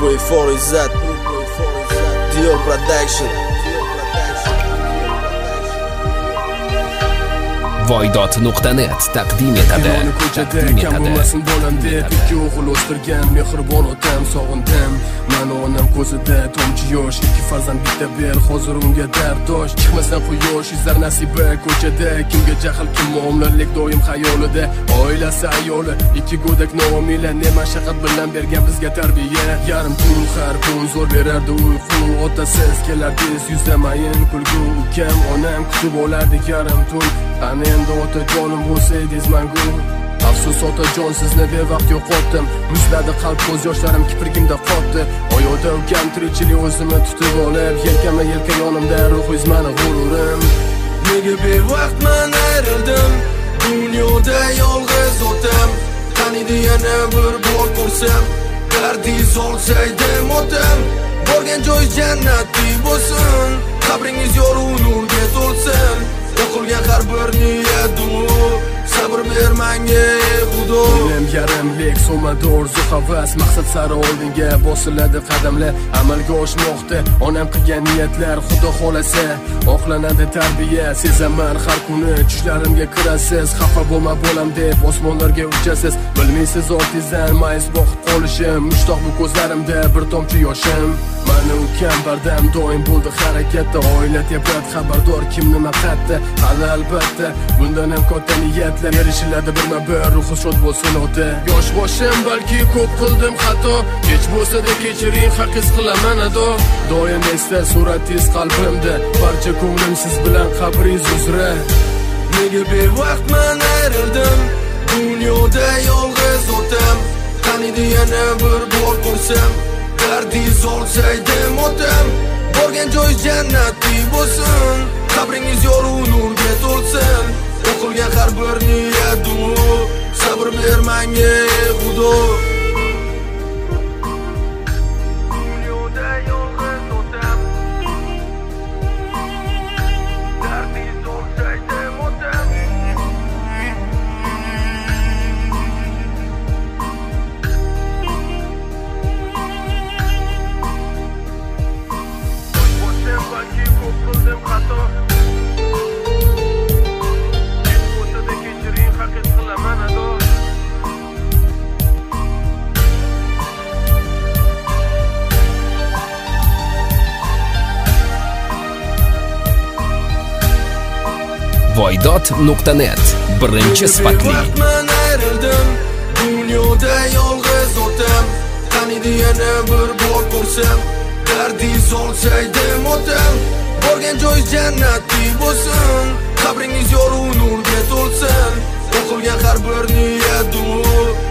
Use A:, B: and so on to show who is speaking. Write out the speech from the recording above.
A: Boy for Izzat Dior Production.
B: Voydod.net taqdim etadi
C: ko'chada kam
B: etadi
C: bo'lmasin bolam deb ikki o'g'il o'stirgan mehribon otam sog'indim onam ko'zida e tomchi yosh ikki farzand bitta e ber hozir unga dardosh chiqmasdan quyosh izlar nasiba ko'chada kimga jahl kim muomlalik doim xayolida oilasi ayoli ikki go'dak nomila ne mashaqqat bilan bergan bizga tarbiya yarim tun har kun zo'r berardi uyqu otasiz kelardiz yuzlamayin kulgu ukam onam kutib olardik yarim tun ana endi otajonim bo'lsa edingiz mangu. Afsus otajon sizni bevaqt yo'qotdim muzladi qalb ko'z yoshlarim kiprigimda qotdi. Oyoqda ukam tirikchilik o'zimni tutib olib yelkama yelka yonimda ruhingiz mani g'ururim. Nega bevaqtman ayrildim? Dunyoda yolg'iz o'tam taniydi yana bir bor ko'rsam dardingiz olsaydim otam borgan joy jannatdek bo'lsin qabringiz yorug' nurga to'lsin. O'qilgan har bir niyat duo sabr ber menga xudo e, dilim yarimlik so'mada orzu havas maqsad sari oldinga bosiladi qadamlar. Amalga oshmoqda onam qilgan niyatlar xudo xohlasa oqlanadi tarbiya sezaman har kuni tushlarimga kirasiz. Xafa bo'lma bolam deb osmonlarga uchasiz. Bilmaysiz ortingizdan mayus boqib qolishim mushtoq bu ko'zlarimda bir tomchi yoshim. Mani ukam bardam doim bo'ldi harakatda oila tebrat xabardor kim nima qayerda hali albatta bundan ham katta niyatlar erishiladi birma bir ruhi shod bo'lsin ota yosh boshim balki ko'p qildim xato kech bo'lsa-da kechiring haq his e qilaman ado doim esda suratingiz qalbimda barcha ko'nglim siz bilan qabringiz uzra nega bevaqtman ayrildim dunyoda yolg'iz o'tam qaniydi yana bir bor ko'rsam dardingiz olsaydim otam borgan joy e jannatli bo'lsin qabringiz yorug' nurga to'lsin o'qilgan har bir niyat duo sabr ber menga xudo
B: voydod.net birinchi sifatli
C: Vaqtman ayrildim Dunyoda yolg'iz o'tam Qaniydi yana bir bor ko'rsam Dardingiz olsaydim motam Borgan joy jannatli bo'lsin Qabringiz yorug' nurga to'lsin O'qilgan har bir niyat duo